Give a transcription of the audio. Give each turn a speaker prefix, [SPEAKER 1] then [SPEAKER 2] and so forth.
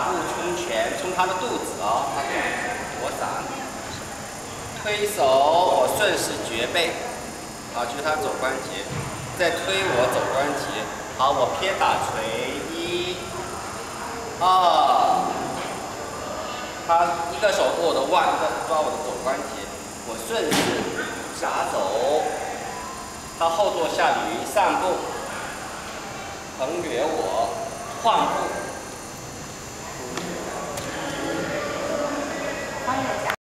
[SPEAKER 1] 步冲拳，冲他的肚子哦，他肚子我掌。推手我顺势绝背，啊，就是他肘关节，再推我肘关节。好，我偏打锤，一、二。他一个手握我的腕，一个抓我的肘关节，我顺势夹肘。他后坐下驴，上步，横掠我，晃步。